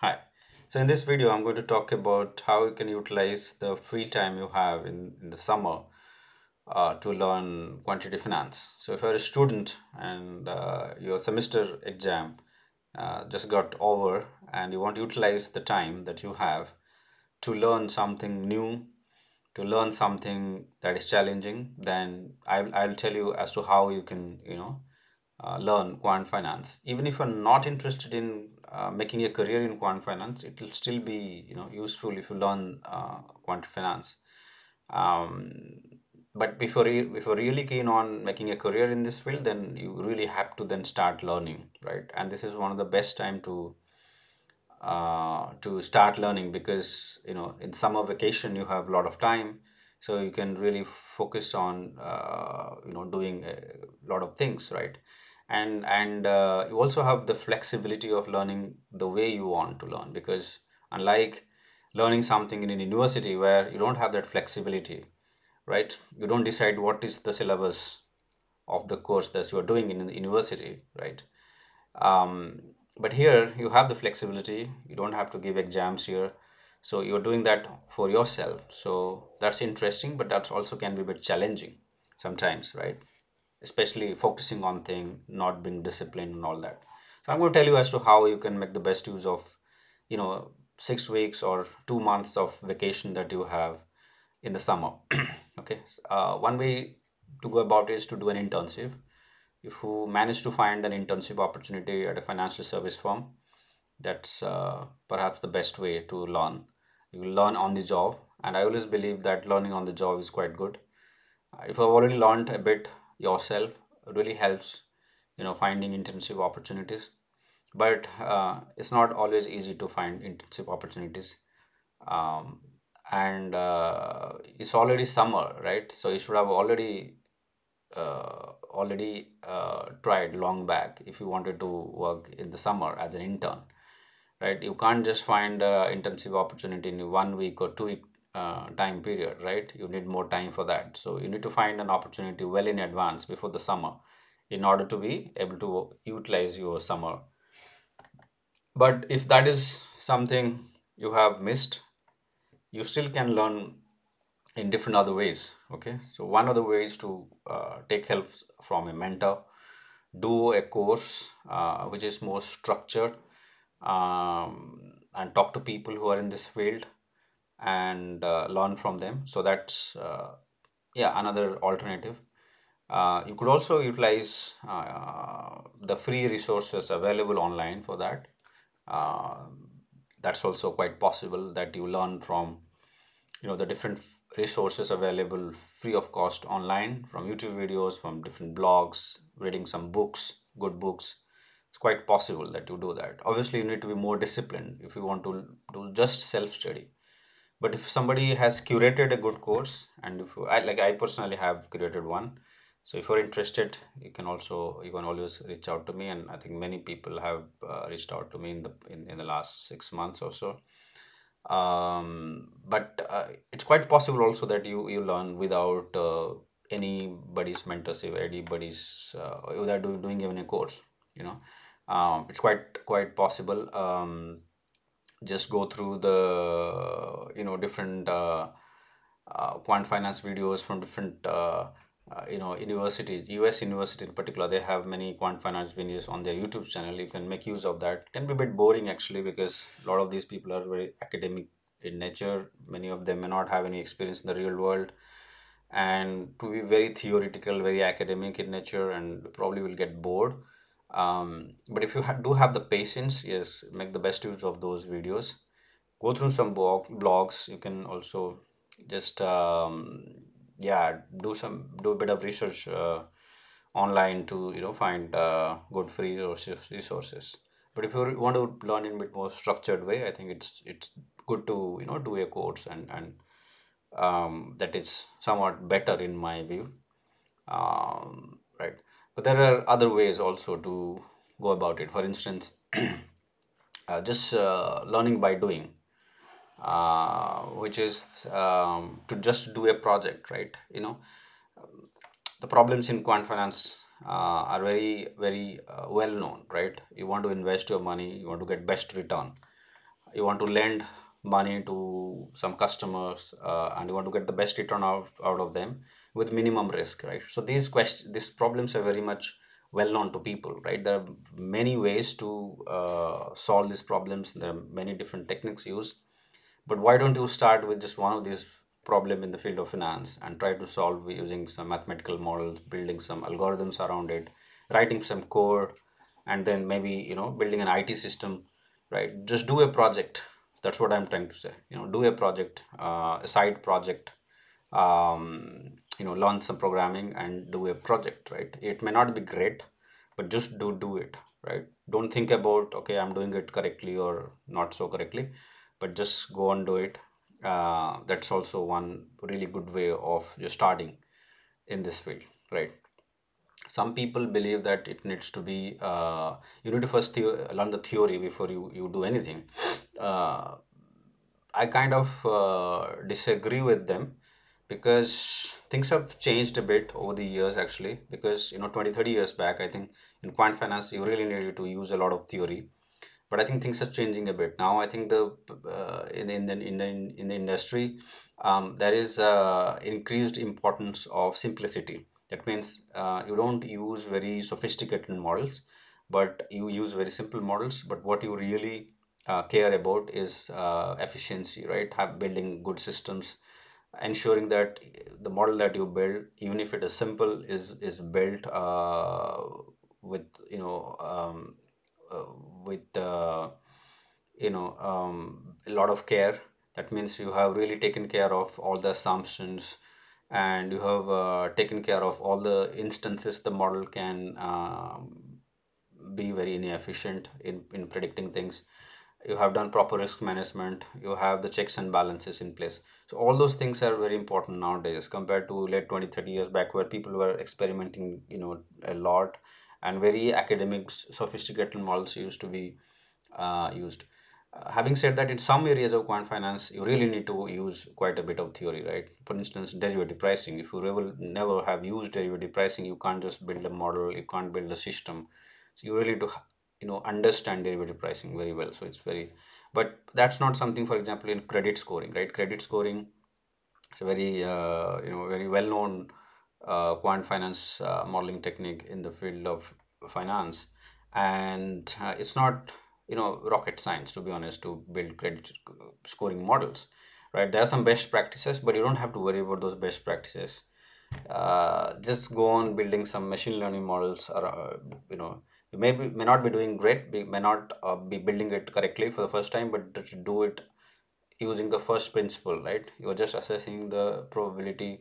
Hi. So in this video, I'm going to talk about how you can utilize the free time you have in, in the summer uh, to learn quantitative finance. So if you're a student and uh, your semester exam uh, just got over and you want to utilize the time that you have to learn something new, to learn something that is challenging, then I'll, I'll tell you as to how you can, you know, uh, learn quant finance. Even if you're not interested in uh, making a career in quant finance, it will still be you know useful if you learn uh, quant finance. Um, but if you're, if you're really keen on making a career in this field, then you really have to then start learning, right? And this is one of the best time to uh, to start learning because you know in summer vacation you have a lot of time so you can really focus on uh, you know doing a lot of things right and and uh, you also have the flexibility of learning the way you want to learn because unlike learning something in a university where you don't have that flexibility right? You don't decide what is the syllabus of the course that you are doing in the university right? Um, but here you have the flexibility. You don't have to give exams here. So you're doing that for yourself. So that's interesting but that's also can be a bit challenging sometimes right especially focusing on thing not being disciplined and all that. So i'm going to tell you as to how you can make the best use of you know six weeks or two months of vacation that you have in the summer. Okay uh, one way to go about is to do an internship. If you manage to find an internship opportunity at a financial service firm that's uh, perhaps the best way to learn. You learn on the job and i always believe that learning on the job is quite good. Uh, if you've already learned a bit yourself really helps you know finding internship opportunities. But uh, it's not always easy to find internship opportunities. Um, and uh, it's already summer right? So you should have already uh, already uh, tried long back if you wanted to work in the summer as an intern right? You can't just find a intensive opportunity in one week or two week uh, time period right? You need more time for that. So you need to find an opportunity well in advance before the summer in order to be able to utilize your summer. But if that is something you have missed you still can learn in different other ways okay? So one of the ways to uh, take help from a mentor do a course uh, which is more structured um, and talk to people who are in this field and uh, learn from them. So that's uh, yeah another alternative. Uh, you could also utilize the free resources available online for that. That's also quite possible that you learn from you know the different resources available free of cost online from youtube videos from different blogs reading some books good books. It's quite possible that you do that. Obviously you need to be more disciplined if you want to do just self study but if somebody has curated a good course and if I, like i personally have curated one. So if you're interested you can also you can always reach out to me. And i think many people have uh, reached out to me in the in, in the last six months or so. Um, but uh, it's quite possible also that you you learn without uh, anybody's mentorship anybody's uh, without doing even a course you know? Um, it's quite quite possible. Um, just go through the you know different uh, uh, quant finance videos from different uh, uh, you know universities us university in particular. They have many quant finance videos on their youtube channel. You can make use of that. Can be a bit boring actually because a lot of these people are very academic in nature. Many of them may not have any experience in the real world. And to be very theoretical very academic in nature and probably will get bored um, but if you ha- do have the patience yes make the best use of those videos. Go through some blog blogs. You can also just um, yeah do some do a bit of research uh, online to you know find uh, good free resources resources. But if you want to learn in a bit more structured way i think it's it's good to you know do a course and and um, that is somewhat better in my view. Um, right but there are other ways also to go about it. For instance uh, just uh, learning by doing uh, which is um, to just do a project right? You know the problems in quant finance uh, are very very uh, well known right? You want to invest your money you want to get best return. You want to lend money to some customers uh, and you want to get the best return out, out of them with minimum risk right? So these questions these problems are very much well known to people right? There are many ways to uh, solve these problems. There are many different techniques used. But why don't you start with just one of these problem in the field of finance and try to solve using some mathematical models building some algorithms around it writing some code and then maybe you know building an IT system right? Just do a project. That's what i'm trying to say. You know do a project uh, a side project um, you know learn some programming and do a project right? It may not be great but just do do it right? Don't think about okay i'm doing it correctly or not so correctly but just go and do it. Uh, that's also one really good way of just starting in this field right? Some people believe that it needs to be uh, you need to first learn the theory before you, you do anything. Uh, i kind of uh, disagree with them because things have changed a bit over the years actually because you know 20 30 years back i think in quant finance you really needed to use a lot of theory. But i think things are changing a bit. Now i think the uh, in, in the in the in the industry um, there is uh, increased importance of simplicity. That means uh, you don't use very sophisticated models but you use very simple models. But what you really uh, care about is uh, efficiency right? Have building good systems ensuring that the model that you build even if it is simple is is built uh, with you know um, uh, with uh, you know um, a lot of care. That means you have really taken care of all the assumptions and you have uh, taken care of all the instances the model can um, be very inefficient in, in predicting things you have done proper risk management you have the checks and balances in place. So all those things are very important nowadays compared to late 20 30 years back where people were experimenting you know a lot and very academic sophisticated models used to be uh, used. Uh, having said that in some areas of quant finance you really need to use quite a bit of theory right? For instance derivative pricing. If you never never have used derivative pricing you can't just build a model you can't build a system. So you really do you know understand derivative pricing very well. So it's very but that's not something for example in credit scoring right? Credit scoring it's a very uh, you know very well known uh, quant finance uh, modeling technique in the field of finance. And uh, it's not you know rocket science to be honest to build credit scoring models right? There are some best practices but you don't have to worry about those best practices. Uh, just go on building some machine learning models or uh, you know you may be, may not be doing great be, may not uh, be building it correctly for the first time but do it using the first principle right? You're just assessing the probability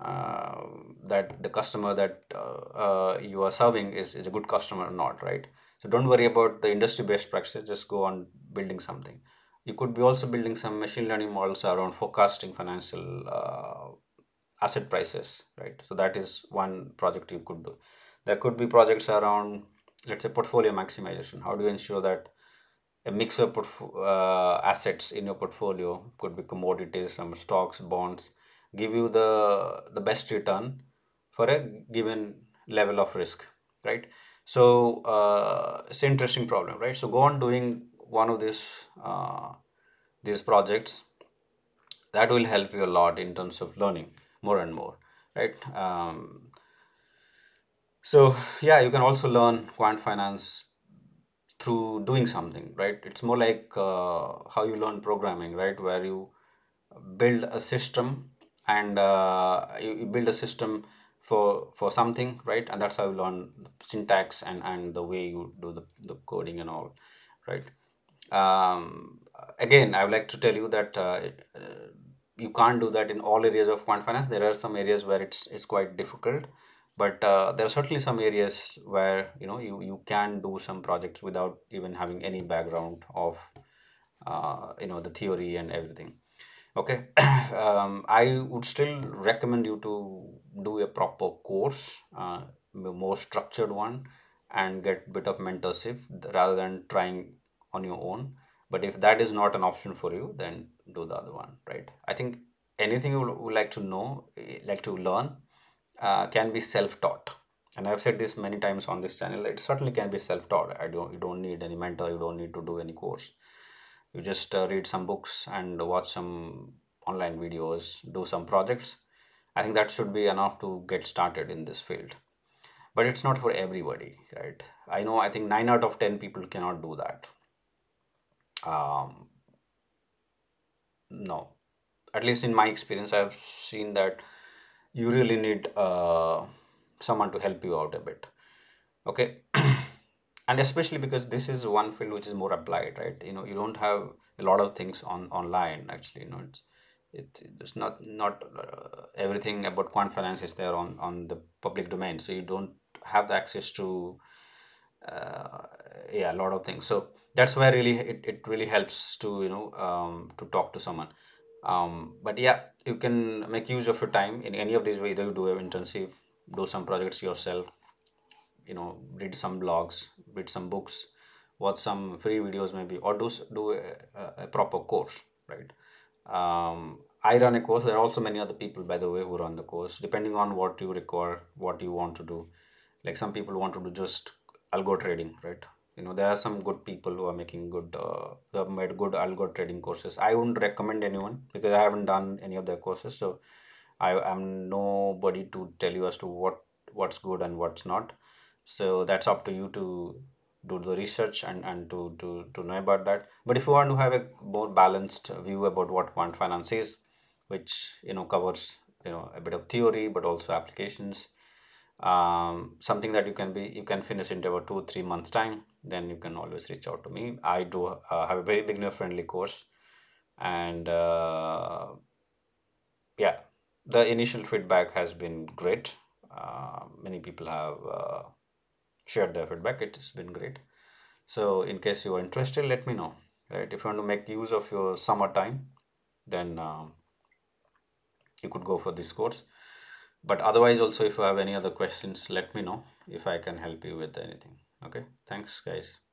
uh, that the customer that uh, uh, you are serving is, is a good customer or not right? So don't worry about the industry based practices just go on building something. You could be also building some machine learning models around forecasting financial uh, asset prices right? So that is one project you could do. There could be projects around let's say portfolio maximization. How do you ensure that a mix of uh, assets in your portfolio could be commodities some stocks bonds give you the the best return for a given level of risk right? So uh, it's an interesting problem right? So go on doing one of these uh, these projects. That will help you a lot in terms of learning more and more right? Um, so yeah you can also learn quant finance through doing something right? It's more like uh, how you learn programming right? Where you build a system and uh, you, build a system for for something right? And that's how you learn syntax and and the way you do the, the coding and all right? Um, again i would like to tell you that uh, uh, you can't do that in all areas of quant finance. There are some areas where it's it's quite difficult but uh, there are certainly some areas where you know you, you can do some projects without even having any background of uh, you know the theory and everything. Okay. Um, i would still recommend you to do a proper course uh, more structured one and get bit of mentorship rather than trying on your own. But if that is not an option for you then do the other one right? I think anything you would like to know eh, like to learn uh, can be self-taught. And i've said this many times on this channel it certainly can be self-taught. I don't you don't need any mentor you don't need to do any course. You just uh, read some books and watch some online videos do some projects. I think that should be enough to get started in this field. But it's not for everybody right? I know i think 9 out of 10 people cannot do that. Um, no. At least in my experience i've seen that you really need uh, someone to help you out a bit. Okay? And especially because this is one field which is more applied right? You know you don't have a lot of things on online actually you know it's it's, it's not not uh, everything about quant finance is there on on the public domain. So you don't have the access to uh, yeah a lot of things. So that's where really it, it really helps to you know um, to talk to someone um, but yeah you can make use of your time in any of these ways either you do an intensive do some projects yourself you know read some blogs read some books watch some free videos maybe or do do a, a proper course right? Um, i run a course. There are also many other people by the way who run the course depending on what you require what you want to do. Like some people want to do just algo trading right you know there are some good people who are making good uh, who have made good algo trading courses. I wouldn't recommend anyone because i haven't done any of their courses so i am nobody to tell you as to what what's good and what's not. So that's up to you to do the research and and to to to know about that. But if you want to have a more balanced view about what quant finance is which you know covers you know a bit of theory but also applications um, something that you can be you can finish in about two three months time then you can always reach out to me. I do uh, have a very beginner friendly course and uh, yeah the initial feedback has been great. Uh, many people have uh, shared their feedback. It has been great. So in case you are interested let me know right? If you want to make use of your summer time then um, you could go for this course. But otherwise also if you have any other questions let me know if i can help you with anything okay thanks guys